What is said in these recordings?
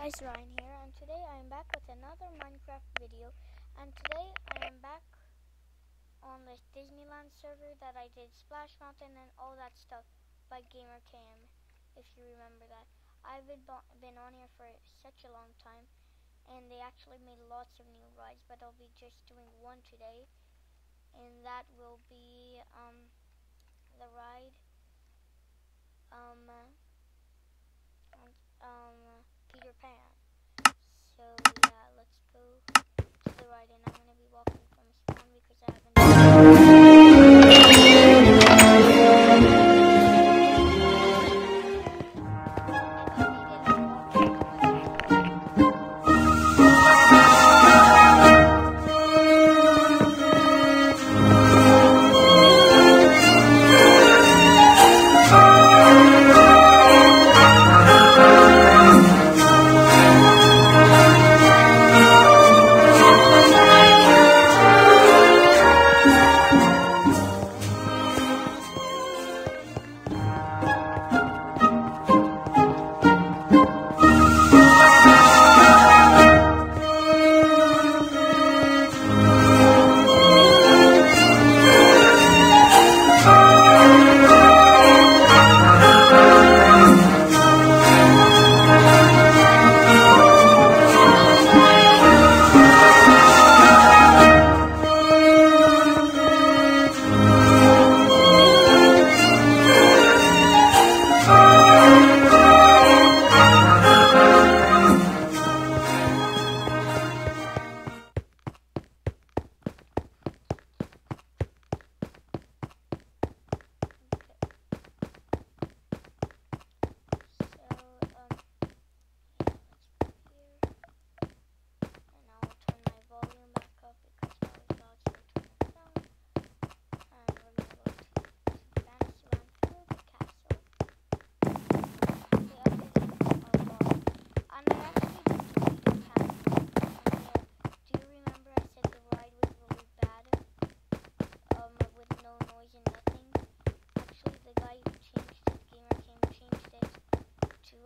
guys, Ryan here, and today I am back with another Minecraft video. And today I am back on this Disneyland server that I did Splash Mountain and all that stuff by GamerKM, if you remember that. I've been, been on here for such a long time, and they actually made lots of new rides, but I'll be just doing one today, and that will be um, the ride um, um, Peter Pan. So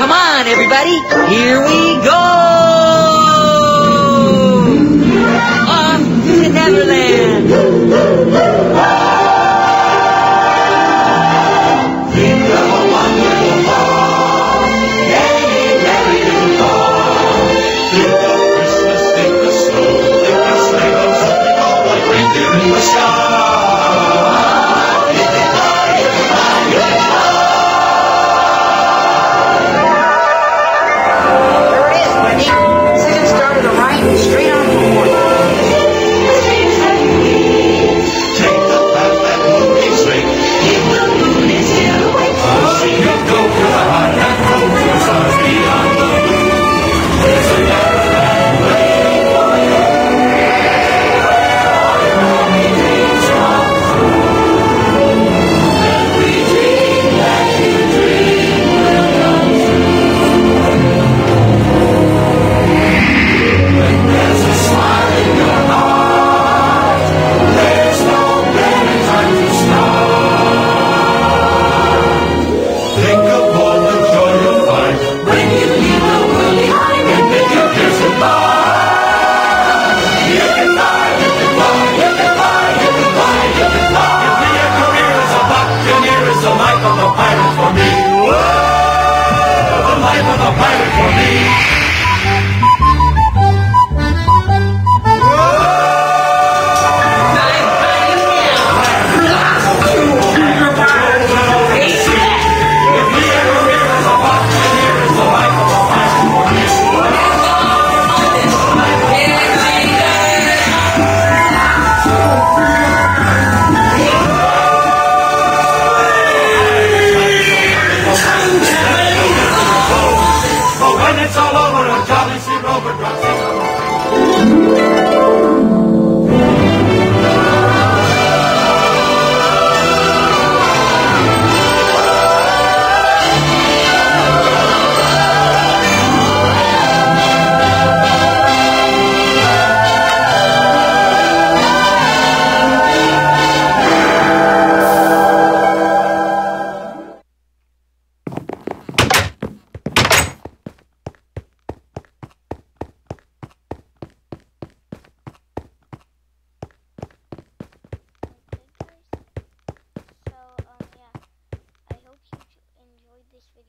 Come on, everybody, here we go!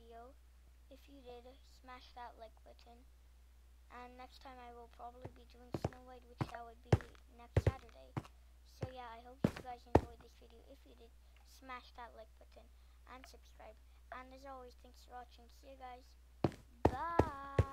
Video. If you did, smash that like button. And next time I will probably be doing Snow White, which that would be next Saturday. So yeah, I hope you guys enjoyed this video. If you did, smash that like button and subscribe. And as always, thanks for watching. See you guys. Bye.